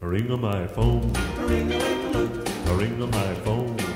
Ring on my phone. Ring on my phone.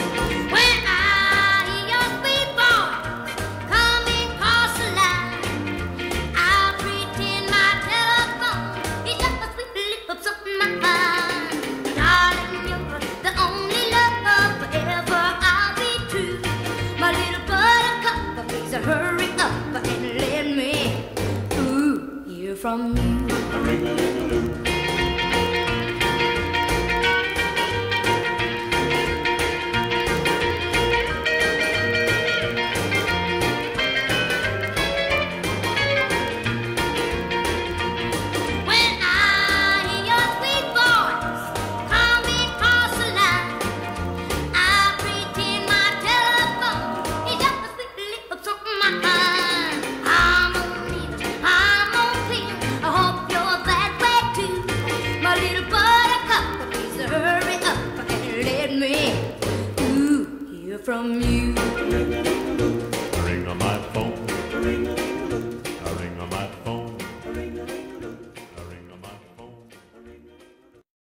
hurry up and let me ooh, hear from you. from you.